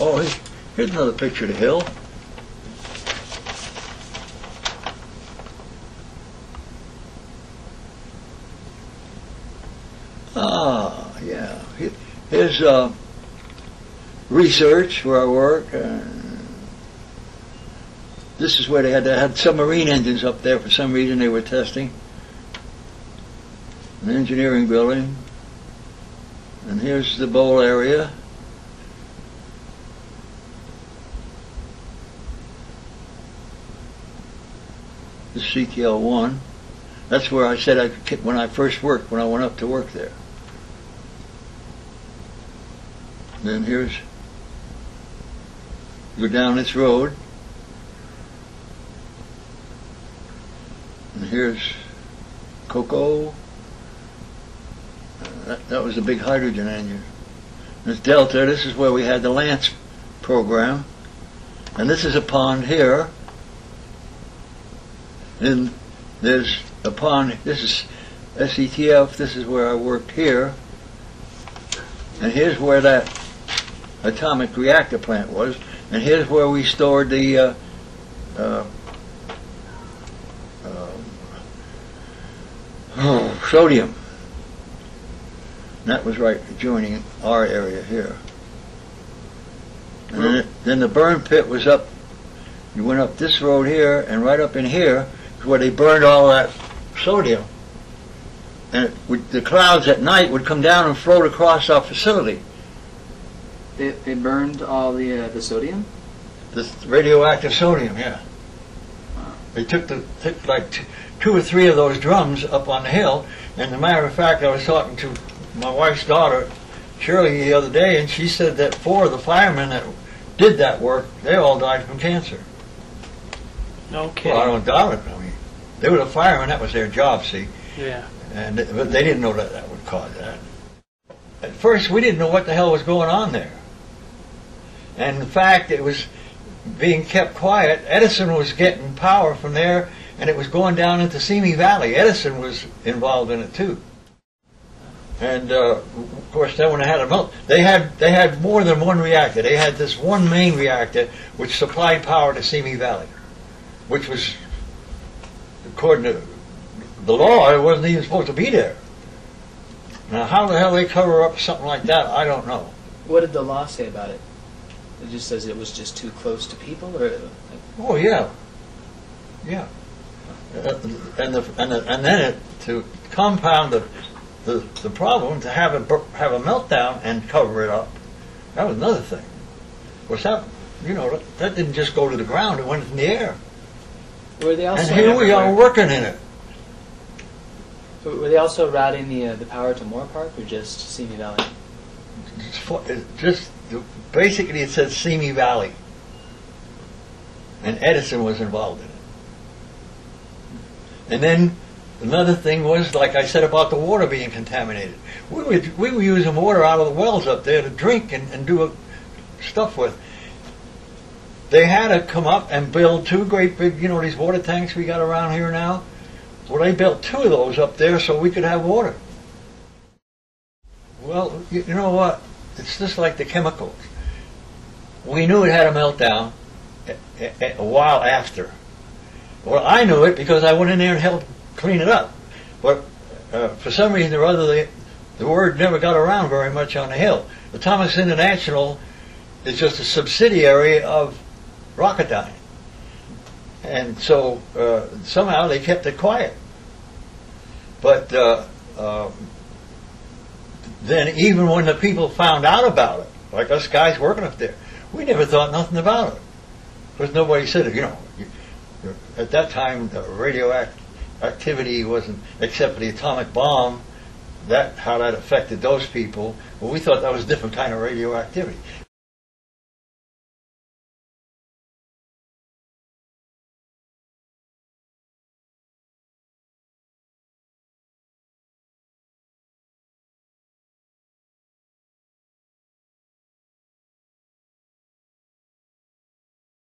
oh, here's, another picture of the hill. Ah, yeah. Here's uh, research where I work. Uh, this is where they had they had submarine engines up there for some reason they were testing. An engineering building. And here's the bowl area. The CTL one. That's where I said I when I first worked when I went up to work there. Then here's go down this road. And here's Coca. Uh, That, that was a big hydrogen engine. This Delta, this is where we had the Lance program. And this is a pond here. And there's a pond, this is SETF, this is where I worked here. And here's where that atomic reactor plant was. And here's where we stored the uh, uh, um, sodium. And that was right adjoining our area here. And then, it- then the burn pit was up, you went up this road here, and right up in here where they burned all that sodium. And it would, the clouds at night would come down and float across our facility. They, they burned all the uh, the sodium. This radioactive sodium, yeah. They took the took like t- two or three of those drums up on the hill, and as a matter of fact, I was talking to my wife's daughter, Shirley, the other day, and she said that four of the firemen that did that work, they all died from cancer. Okay. Well, I don't doubt it. They were the firemen; that was their job. See, Yeah. and but they didn't know that that would cause that. At first, we didn't know what the hell was going on there. And in fact, it was being kept quiet. Edison was getting power from there, and it was going down into Simi Valley. Edison was involved in it too. And uh, of course, then when they had a melt, they had they had more than one reactor. They had this one main reactor which supplied power to Simi Valley, which was, according to the law, it wasn't even supposed to be there. Now, how the hell they cover up something like that, I don't know. What did the law say about it? It just says it was just too close to people, or Oh yeah, yeah. Uh, and the and the, and then it to compound the, the the problem to have a have a meltdown and cover it up. That was another thing. Of course, that you know that, that didn't just go to the ground; it went in the air. Were they also And here we are working in it. were they also routing the uh, the power to Moorpark or just Simi Valley? It's just basically it says Simi Valley, and Edison was involved in it. And then another thing was, like I said about the water being contaminated. We were we were using water out of the wells up there to drink and, and do stuff with. They had to come up and build two great big, you know, these water tanks we got around here now. Well, they built two of those up there so we could have water. Well, you, know what? It's just like the chemicals. We knew it had a meltdown a, a, a while after. Well, I knew it because I went in there and helped clean it up. But uh, for some reason or other, the, the word never got around very much on the Hill. Atomics International is just a subsidiary of Rocketdyne. And so uh, somehow they kept it quiet. But uh, um, then even when the people found out about it, like us guys working up there, we never thought nothing about it. Because nobody said, it, you know, at that time the radioactivity wasn't, except for the atomic bomb, that how that affected those people. Well, we thought that was a different kind of radioactivity.